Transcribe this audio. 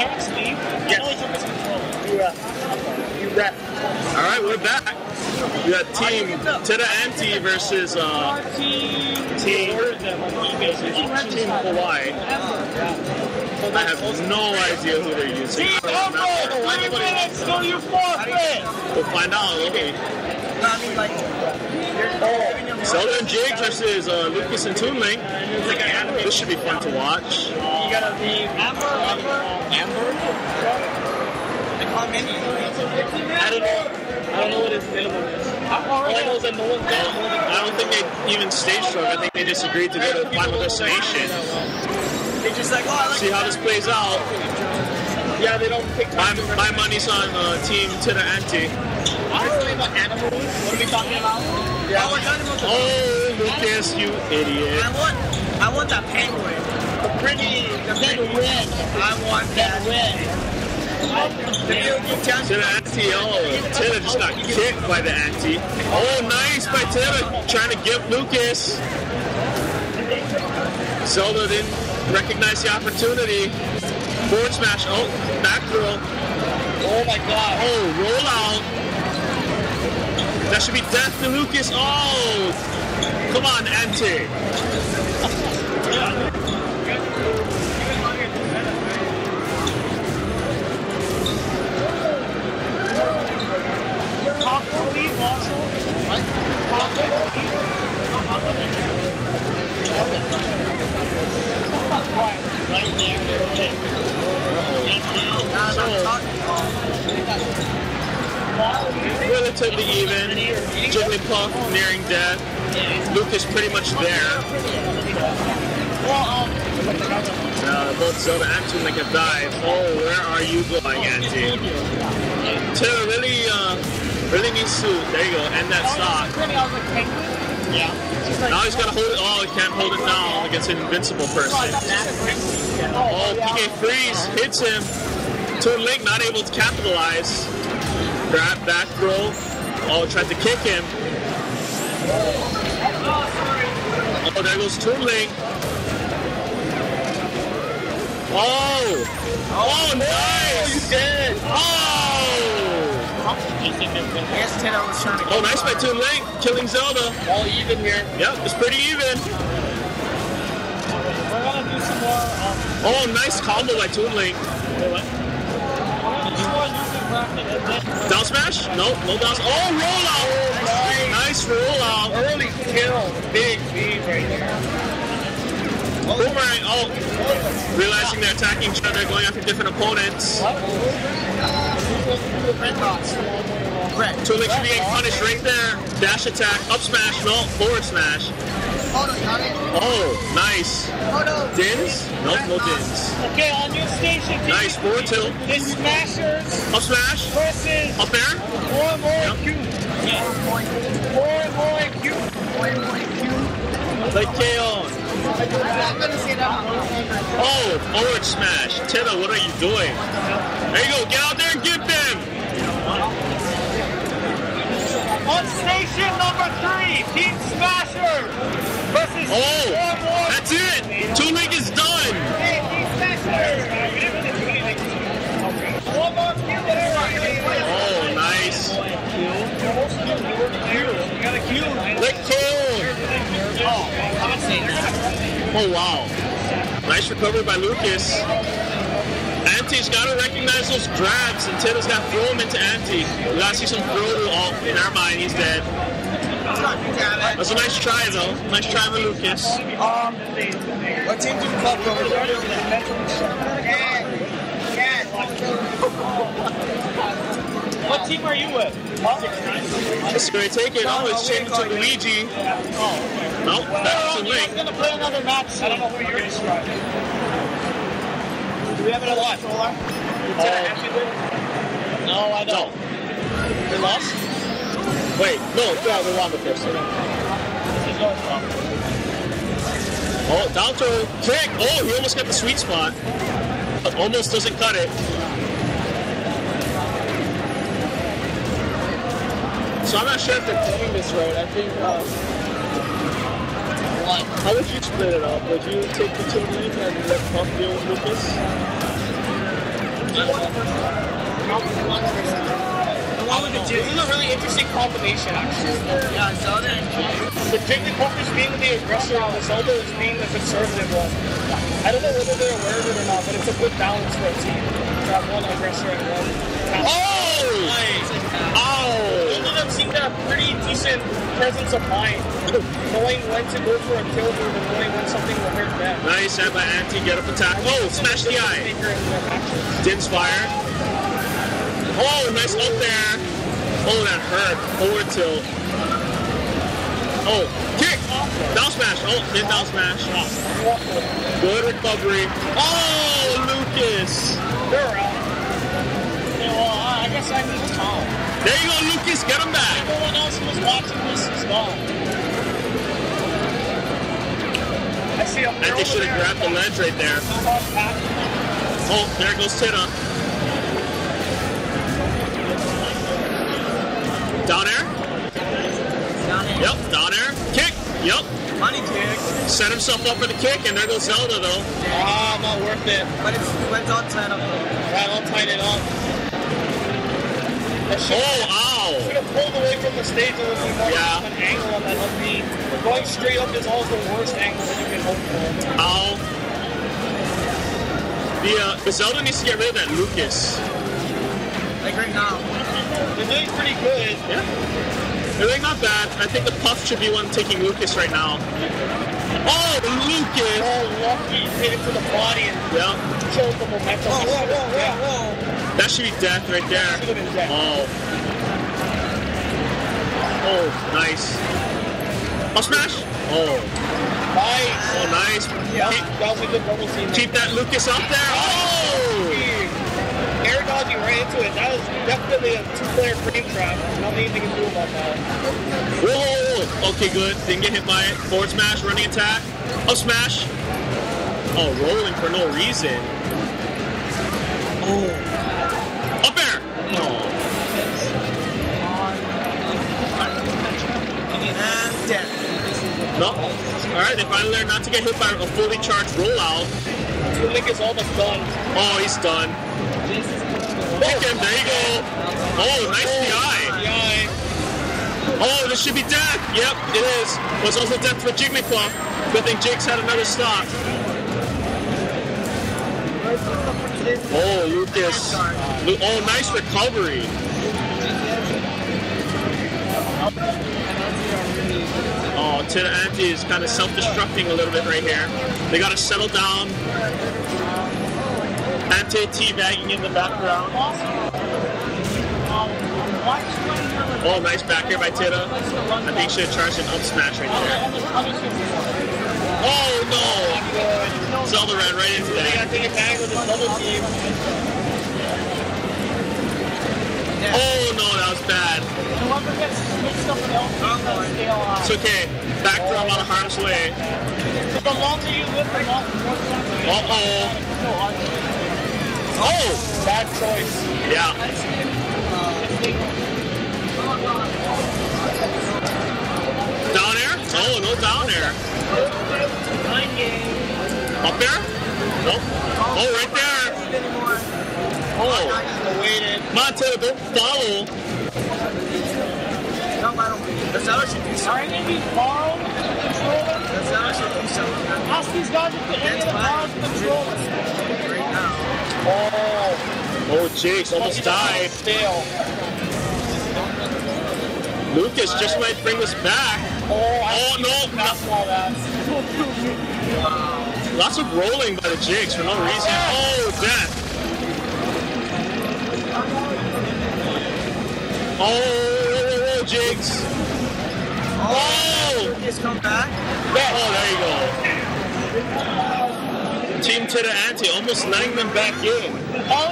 Terrence Lee? I know took his control. You rep. You rep. All right, we're back. We got Team Tita Anteh versus uh, Team. Team Team Kowai. I have no idea who they're using. Team I don't Humble, three minutes till you forfeit. We'll find out. Okay. No, I. Oh. Zelda and Jake versus uh, Lucas and Toon Link. This should be fun to watch. You gotta be Amber, Amber, Amber. like how many? I don't know. I don't know what his minimum is. All I know is that no one's got more than I don't think they even stage struck. I think they just agreed to go to the final destination. They just like, oh, like See how this plays out. Yeah, they don't pick My, my money's on uh, Team Anteh. I don't know about animals. What are we talking about? Yeah. Want animals. Oh, Lucas, you idiot. I want, I want that penguin. The pretty, the penguin. I want that. Penguin. The building chance. Tita Anteh, oh, Tita just got kicked by the Anteh. Oh, nice by Tita, trying to give Lucas. Zelda didn't recognize the opportunity. Forward smash, oh, back throw. Oh my god. Oh, roll out. That should be death to Lucas. Oh, come on, Anteh. Taco meat also? What? Taco Right there. Relatively even. Jigglypuff nearing death. Luke is pretty much there. Uh, both Zelda and Toon have died. Oh, where are you going, Auntie? Taylor really, uh, really needs to, there you go, end that stock. Yeah. Now he's gotta hold it, oh, he can't hold it down against an invincible person. Oh, PK Freeze hits him. Toon Link not able to capitalize. Grab back throw. Oh, tried to kick him. Oh, there goes Toon Link. Oh! Oh, nice! You did! Oh! Yes, Ted, I was trying to Oh, nice by Toon Link, killing Zelda. All even here. Yep, it's pretty even. We're gonna do some more. Um, Oh, nice combo by Toon Link. Down smash? No, no down. Oh, roll out! Nice roll out. Early kill. Big beat right there. Boomerang. Oh, realizing they're attacking each other, going after different opponents. Red dots. Red. Should punished right there. Dash attack, up smash, no, forward smash. Oh, no, got it. Oh, nice. No. Dins? Nope, no dins. Okay, on your station. team, Nice, forward tilt. The Smashers Up smash, versus up there. more and more cute. Yeah. More and more cute. Like KO. I'm gonna say. Oh, forward smash. Tita, what are you doing? There you go, get out there and get them. On station number three, Team Smasher versus Oh, that's it. Toon Link is done. Hey, Team Smashers. One more kill there. Oh, nice. You got a kill. Lick. Oh, I'm gonna say that. Oh, wow. Nice recovery by Lucas. Anteh's got to recognize those grabs, and Tita's got to throw him into Anteh. We got to see some throw to Oh, never mind, he's dead. That's a nice try, though. Nice try by Lucas. Um, what team do you club over What team are you with? Let's go take it. Oh, it's changed to Luigi. Nope, back to I'm Link. gonna play another match. I don't know who you're describing. Do we have another controller? No, I don't. We lost? Wait, no, yeah, we won the first one. This is yours, Oh, down throw, kick. Oh, he almost got the sweet spot. But almost doesn't cut it. So I'm not sure if they're playing this right. I think. Uh, What? how would you split it up? Would you take the two lead and let Puff deal with Lucas? The one with the This is a really interesting combination, actually. Yeah, Zelda and King. The Jigglypuff is being the aggressor, and the Zelda is being the conservative one. I don't know whether they're aware of it or not, but it's a good balance for a team to have one aggressor and one. Oh! Oh! of them seem to have pretty decent presence of mind, knowing when to go for a kill move and knowing when something will hurt them. Nice out by Anteh, get up attack. Oh, smash the eye. Din's fire. Oh, nice up there. Oh, that hurt. Forward tilt. Oh, kick! Down smash. Oh, then down smash. Good recovery. Oh, Lucas. They're out. Yeah, I I I. There you go, Lucas. Get him back. Everyone else who was watching this is gone. I see him. Anteh should have grabbed the ledge right there. Oh, there goes Tita. Down air? Down in. Yep, down air. Kick. Yep. Money kick. Set himself up for the kick, and there goes Zelda, though. Ah, not worth it. But it's went on tight up. Right, I'll tighten it up. That shit Oh, should ow. have pulled away from the stage a little bit more. Yeah. An angle on that up B. Going straight up is always the worst angle that you can hope for. Ow. The, uh, the Zelda needs to get rid of that Lucas. Like right now. They're doing pretty good. Yeah. They're doing not bad. I think the Puff should be one taking Lucas right now. Oh, Lucas! Oh, lucky hit it to the body and Yeah. killed the momentum. Whoa, whoa, whoa, Yeah. whoa, whoa. That should be death right there. Should have been dead. Oh. Oh, nice. Oh, smash! Oh, Nice. oh, nice. Yeah, Keep, that was a good double team. keep that Lucas up there. Oh! Air dodging right into it. That was definitely a two-player frame trap. Nothing you can do about that. Whoa, whoa, whoa. Okay, good. Didn't get hit by it. Forward smash, running attack. Oh, smash. Oh, rolling for no reason. Oh. Death. No. All right, they finally learned not to get hit by a fully charged rollout. Link is almost done. Oh, he's done. Pick him. There you go. Oh, nice oh, DI. Yeah. Oh, this should be death. Yep, it is. It's also death for Jigglypuff. Good thing Jake's had another stop. Oh, Lucas. Oh, nice recovery. Oh, Tita Anteh is kind of self-destructing a little bit right here. They got to settle down. Anteh teabagging in the background. Oh, nice back here by Tita. I think she charged an up smash right there. Oh no! Zelda ran right into that. it. Oh no, that was bad. It's okay. Back him out of harm's way. The longer you live, the more more you Uh oh. Oh! Bad choice. Yeah. Down air? Oh, no down air. Up there? Nope. Oh, right there. Oh. Waited. Montana, don't follow. I. The Zelda should do Are any of these borrowed controller? The Zelda should do something Ask these guys if they're any of the borrowed controllers. right now. Oh, Oh, Jake's almost died. Stale. Lucas just might bring us back. Oh, I Oh, no. That's all that. Lots of rolling by the Jigs for no reason. Oh, death. Oh, Jigs. Oh! Lucas come back. Oh, there you go. Team Tita Anteh almost letting them back in. All